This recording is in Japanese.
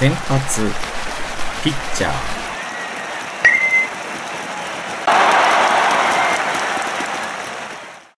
先発ピッチャー。